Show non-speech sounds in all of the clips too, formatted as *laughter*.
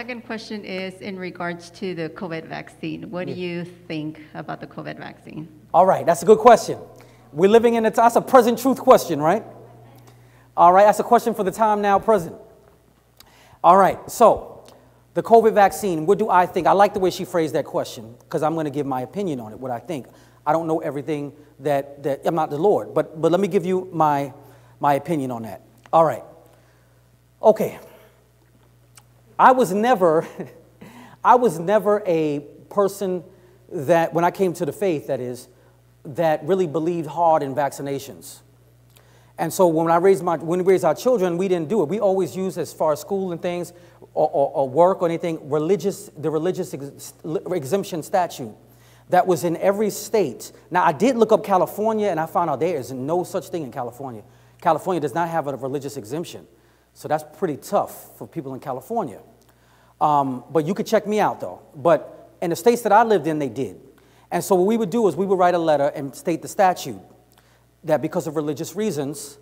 Second question is in regards to the COVID vaccine. What do you think about the COVID vaccine? All right, that's a good question. We're living in a, that's a present truth question, right? All right, that's a question for the time now present. All right, so the COVID vaccine, what do I think? I like the way she phrased that question because I'm going to give my opinion on it, what I think. I don't know everything that, that I'm not the Lord, but, but let me give you my, my opinion on that. All right. Okay. I was never, *laughs* I was never a person that, when I came to the faith, that is, that really believed hard in vaccinations. And so when I raised my, when we raised our children, we didn't do it. We always used, as far as school and things, or, or, or work or anything, religious, the religious ex, exemption statute that was in every state. Now, I did look up California, and I found out there is no such thing in California. California does not have a religious exemption. So that's pretty tough for people in California. Um, but you could check me out though. But in the states that I lived in, they did. And so what we would do is we would write a letter and state the statute that because of religious reasons,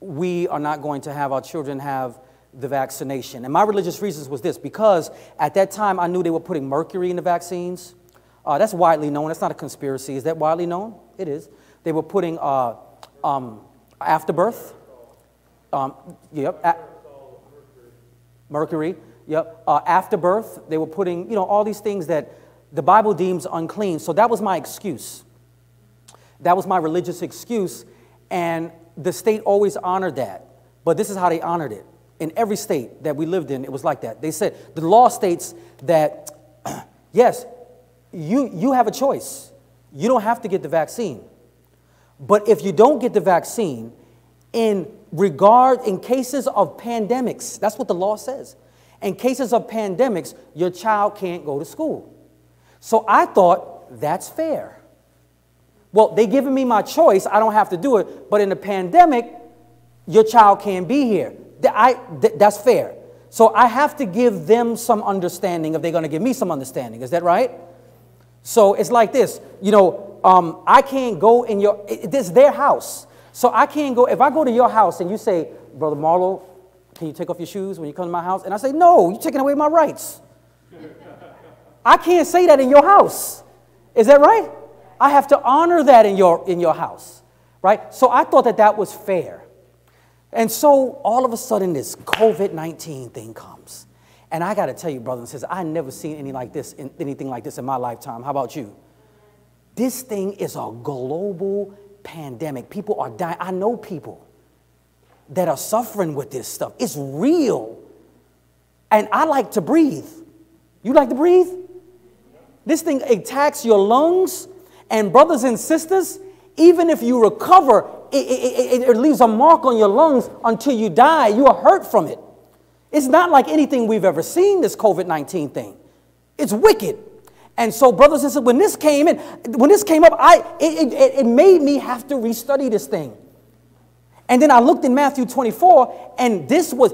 we are not going to have our children have the vaccination. And my religious reasons was this because at that time I knew they were putting mercury in the vaccines. Uh, that's widely known. That's not a conspiracy. Is that widely known? It is. They were putting uh, um, afterbirth um, yep. Mercury. Yep. Uh, afterbirth, they were putting, you know, all these things that the Bible deems unclean. So that was my excuse. That was my religious excuse. And the state always honored that. But this is how they honored it. In every state that we lived in, it was like that. They said the law states that, *clears throat* yes, you, you have a choice. You don't have to get the vaccine. But if you don't get the vaccine, in regard, in cases of pandemics, that's what the law says. In cases of pandemics, your child can't go to school. So I thought that's fair. Well, they giving me my choice, I don't have to do it, but in the pandemic, your child can't be here. I, that's fair. So I have to give them some understanding if they're going to give me some understanding. Is that right? So it's like this, you know, um, I can't go in your, this their house. So I can't go, if I go to your house and you say, Brother Marlowe, can you take off your shoes when you come to my house? And I say, no, you're taking away my rights. I can't say that in your house. Is that right? I have to honor that in your, in your house, right? So I thought that that was fair. And so all of a sudden this COVID-19 thing comes. And I got to tell you, brothers and sisters, I never seen any like this, in, anything like this in my lifetime. How about you? This thing is a global pandemic. People are dying. I know people that are suffering with this stuff. It's real. And I like to breathe. You like to breathe? This thing attacks your lungs. And, brothers and sisters, even if you recover, it, it, it, it leaves a mark on your lungs until you die. You are hurt from it. It's not like anything we've ever seen, this COVID 19 thing. It's wicked. And so, brothers and sisters, when this came in, when this came up, I, it, it, it made me have to restudy this thing. And then I looked in Matthew 24, and this was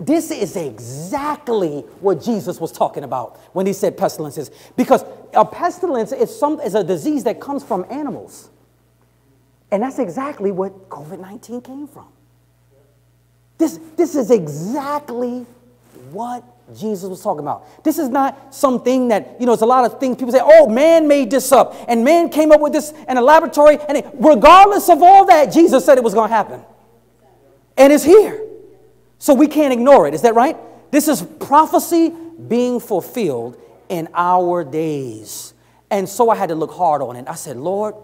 this is exactly what Jesus was talking about when he said pestilences. Because a pestilence is some is a disease that comes from animals. And that's exactly what COVID-19 came from. This, this is exactly what Jesus was talking about. This is not something that, you know, it's a lot of things people say, oh, man made this up, and man came up with this in a laboratory, and it, regardless of all that, Jesus said it was going to happen. And it's here. So we can't ignore it. Is that right? This is prophecy being fulfilled in our days. And so I had to look hard on it. I said, Lord,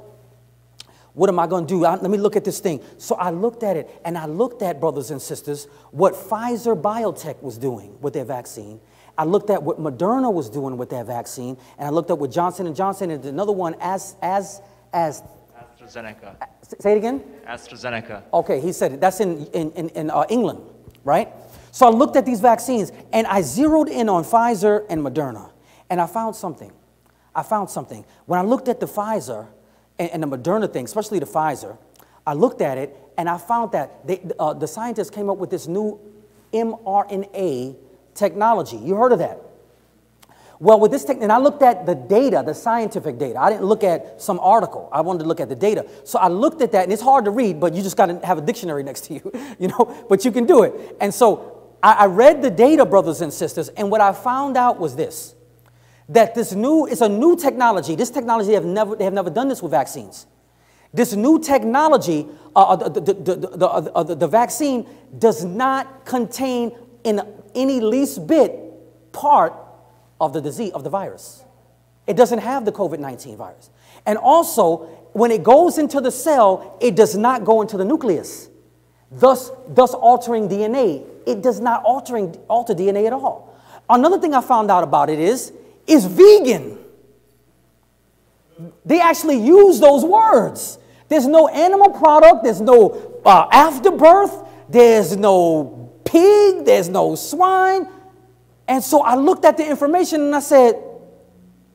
what am I going to do? I, let me look at this thing. So I looked at it and I looked at, brothers and sisters, what Pfizer Biotech was doing with their vaccine. I looked at what Moderna was doing with their vaccine. And I looked at what Johnson & Johnson and another one as, as, as. AstraZeneca. Say it again? AstraZeneca. Okay, he said it. That's in, in, in, in uh, England, right? So I looked at these vaccines and I zeroed in on Pfizer and Moderna. And I found something. I found something. When I looked at the Pfizer, and, and, the Moderna thing, especially the Pfizer, I looked at it and I found that they, uh, the scientists came up with this new mRNA technology. You heard of that? Well, with this technique, and I looked at the data, the scientific data. I didn't look at some article. I wanted to look at the data. So I looked at that, and it's hard to read, but you just got to have a dictionary next to *laughs* you, you know, but you can do it. And so I, I read the data, brothers and sisters, and what I found out was this that this new is a new technology. This technology, they have never, they have never done this with vaccines. This new technology, uh, uh the, the, the, uh, the, the vaccine does not contain in any least bit part of the disease, of the virus. It doesn't have the COVID 19 virus. And also, when it goes into the cell, it does not go into the nucleus, thus, thus altering DNA. It does not altering, alter DNA at all. Another thing I found out about it is, is vegan. They actually use those words. There's no animal product, there's no uh, afterbirth, there's no pig, there's no swine. And so I looked at the information and I said,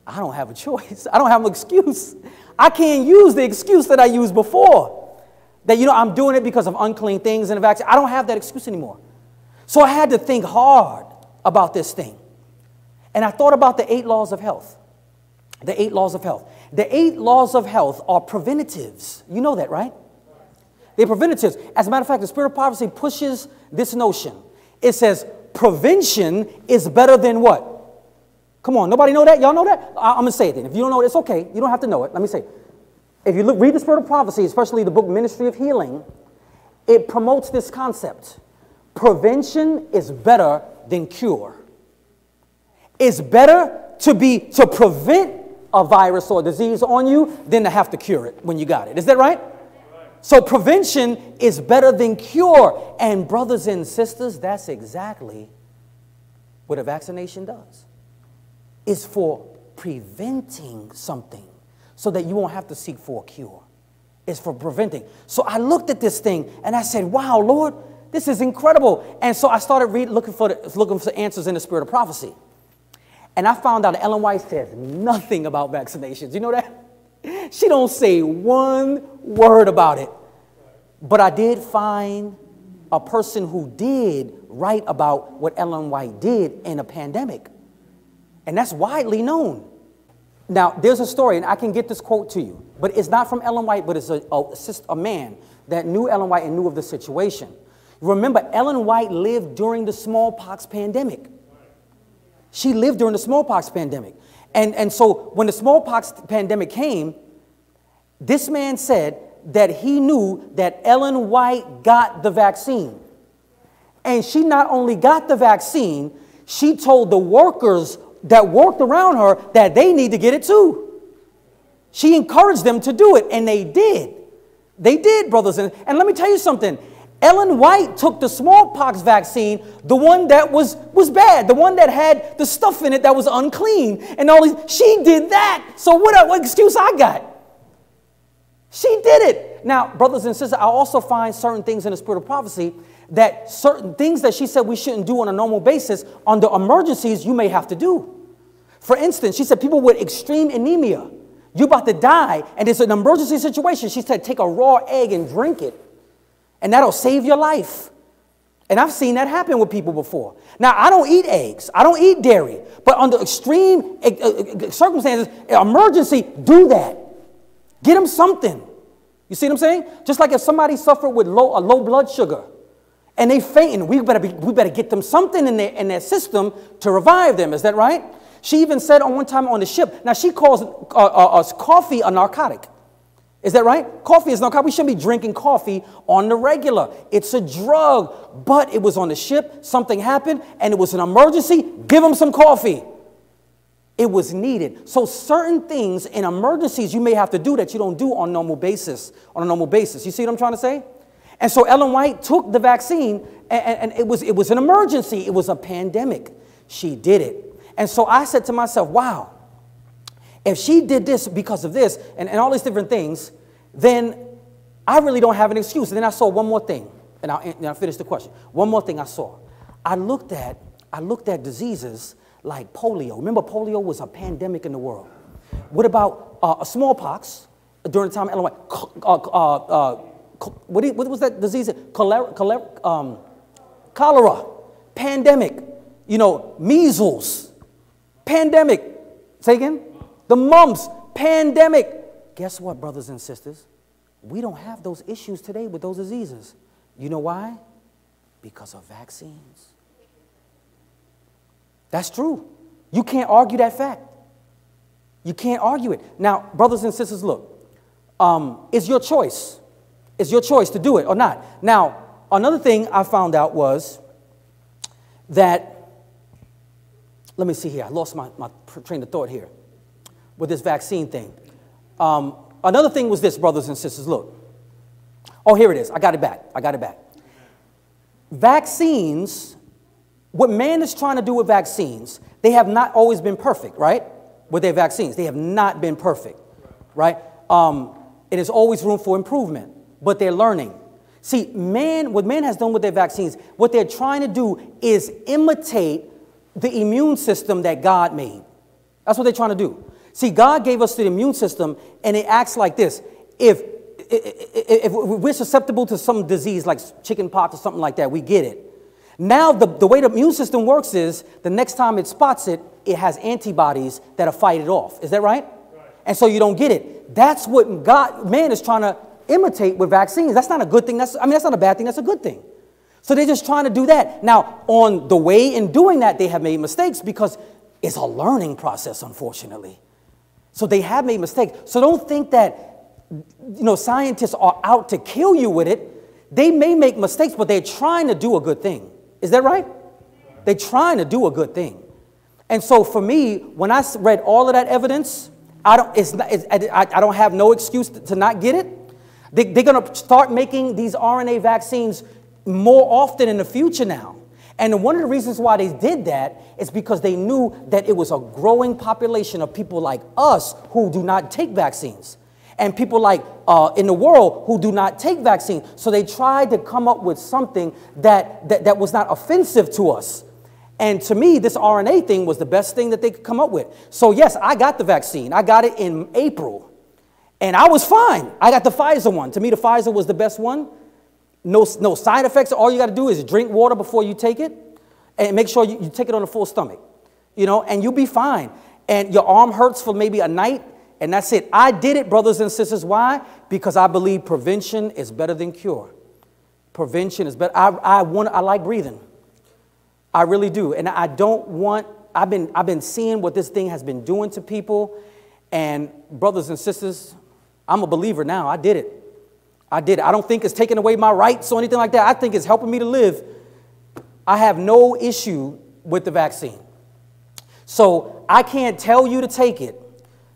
I don't have a choice. I don't have an excuse. I can't use the excuse that I used before. That, you know, I'm doing it because of unclean things and the vaccine. I don't have that excuse anymore. So I had to think hard about this thing. And I thought about the eight laws of health. The eight laws of health. The eight laws of health are preventatives. You know that, right? They're preventatives. As a matter of fact, the spirit of prophecy pushes this notion. It says prevention is better than what? Come on, nobody know that? Y'all know that? I, am gonna say it then. If you don't know it, it's okay. You don't have to know it. Let me say. It. If you look, read the Spirit of Prophecy, especially the book Ministry of Healing, it promotes this concept. Prevention is better than cure. It's better to be to prevent a virus or a disease on you than to have to cure it when you got it. Is that right? So prevention is better than cure. And brothers and sisters, that's exactly what a vaccination does. It's for preventing something so that you won't have to seek for a cure. It's for preventing. So I looked at this thing and I said, wow, Lord, this is incredible. And so I started reading, looking for, the, looking for answers in the spirit of prophecy. And I found out Ellen White says nothing about vaccinations. You know that? She don't say one word about it. But I did find a person who did write about what Ellen White did in a pandemic. And that's widely known. Now, there's a story, and I can get this quote to you, but it's not from Ellen White, but it's a, a, a man that knew Ellen White and knew of the situation. Remember, Ellen White lived during the smallpox pandemic. She lived during the smallpox pandemic. And, and so when the smallpox pandemic came, this man said that he knew that Ellen White got the vaccine. And she not only got the vaccine, she told the workers that worked around her that they need to get it too. She encouraged them to do it, and they did. They did, brothers. And, and let me tell you something. Ellen White took the smallpox vaccine, the one that was, was bad, the one that had the stuff in it that was unclean, and all these. She did that. So what, what excuse I got? She did it. Now, brothers and sisters, I also find certain things in the spirit of prophecy that certain things that she said we shouldn't do on a normal basis, under emergencies, you may have to do. For instance, she said people with extreme anemia, you're about to die, and it's an emergency situation. She said take a raw egg and drink it, and that'll save your life. And I've seen that happen with people before. Now, I don't eat eggs, I don't eat dairy, but under extreme uh, uh, circumstances, emergency, do that. Get them something. You see what I'm saying? Just like if somebody suffered with low, a low blood sugar, and they fainting. We better, be, we better get them something in their, in their system to revive them. Is that right? She even said on one time on the ship, now she calls uh, uh, uh, coffee a narcotic. Is that right? Coffee is narcotic. We shouldn't be drinking coffee on the regular. It's a drug. But it was on the ship, something happened, and it was an emergency. Give them some coffee. It was needed. So certain things in emergencies you may have to do that you don't do on normal basis, on a normal basis. You see what I'm trying to say? And so Ellen White took the vaccine, and, and, it, was, it was an emergency, it was a pandemic. She did it. And so I said to myself, wow, if she did this because of this and, and all these different things, then I really don't have an excuse. And then I saw one more thing, and I'll, and I'll finish the question. One more thing I saw. I looked at, I looked at diseases like polio. Remember, polio was a pandemic in the world. What about uh, smallpox during the time of White? Uh, uh, uh what, what was that disease? Cholera, cholera, um, cholera, pandemic, you know, measles, pandemic. Say again? The mumps, pandemic. Guess what, brothers and sisters? We don't have those issues today with those diseases. You know why? Because of vaccines. That's true. You can't argue that fact. You can't argue it. Now, brothers and sisters, look, um, it's your choice. It's your choice to do it or not. Now, another thing I found out was that, let me see here, I lost my, my train of thought here with this vaccine thing. Um, another thing was this, brothers and sisters, look. Oh, here it is. I got it back. I got it back. Vaccines, what man is trying to do with vaccines, they have not always been perfect, right? With their vaccines, they have not been perfect, right? Um, it is always room for improvement, but they're learning. See, man, what man has done with their vaccines, what they're trying to do is imitate the immune system that God made. That's what they're trying to do. See, God gave us the immune system, and it acts like this. If, if, if we're susceptible to some disease like chicken pox or something like that, we get it. Now, the, the way the immune system works is the next time it spots it, it has antibodies that'll fight it off. Is that right? right? And so you don't get it. That's what God, man is trying to imitate with vaccines. That's not a good thing. That's, I mean, that's not a bad thing. That's a good thing. So they're just trying to do that. Now, on the way in doing that, they have made mistakes because it's a learning process, unfortunately. So they have made mistakes. So don't think that you know scientists are out to kill you with it. They may make mistakes, but they're trying to do a good thing. Is that right? They're trying to do a good thing. And so for me, when I read all of that evidence, I don't, it's not, it's, I, I don't have no excuse to not get it. They, they're going to start making these RNA vaccines more often in the future now. And one of the reasons why they did that is because they knew that it was a growing population of people like us who do not take vaccines and people like uh, in the world who do not take vaccines. So they tried to come up with something that, that, that was not offensive to us. And to me, this RNA thing was the best thing that they could come up with. So, yes, I got the vaccine. I got it in April. And I was fine. I got the Pfizer one. To me, the Pfizer was the best one. No, no side effects. All you got to do is drink water before you take it and make sure you, you take it on a full stomach, you know, and you'll be fine. And your arm hurts for maybe a night, and that's it. I did it, brothers and sisters. Why? Because I believe prevention is better than cure. Prevention is better. I, I, want, I like breathing. I really do. And I don't want, I've been, I've been seeing what this thing has been doing to people. And brothers and sisters, I'm a believer now. I did it. I did it. I don't think it's taking away my rights or anything like that. I think it's helping me to live. I have no issue with the vaccine. So I can't tell you to take it.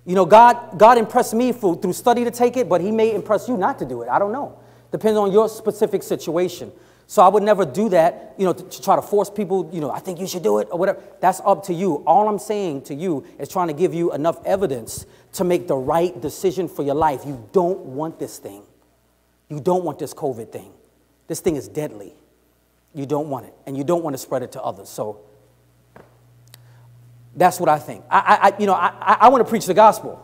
You know, God, God impressed me for, through study to take it, but He may impress you not to do it. I don't know. Depends on your specific situation. So I would never do that, you know, to, to, try to force people, you know, I think you should do it or whatever. That's up to you. All I'm saying to you is trying to give you enough evidence to make the right decision for your life. You don't want this thing. You don't want this COVID thing. This thing is deadly. You don't want it, and you don't want to spread it to others. So that's what I think. I, I you know, I, I want to preach the gospel.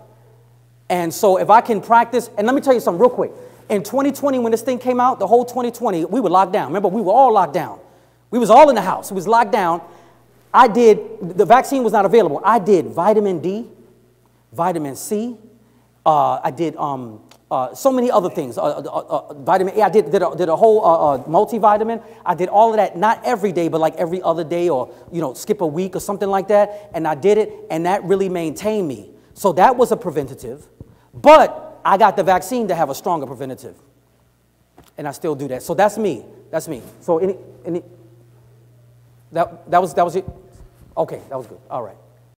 And so if I can practice, and let me tell you something real quick. In 2020, when this thing came out, the whole 2020, we were locked down. Remember, we were all locked down. We was all in the house. It was locked down. I did, the vaccine was not available. I did vitamin D, vitamin C. Uh, I did um, uh, so many other things. Uh, uh, uh vitamin A, I did, did, a, did a whole multivitamin. I did all of that, not every day, but like every other day or, you know, skip a week or something like that. And I did it, and that really maintained me. So that was a preventative. But I got the vaccine to have a stronger preventative. And I still do that. So that's me. That's me. So any, any, that, that, was, that was it? Okay, that was good. All right.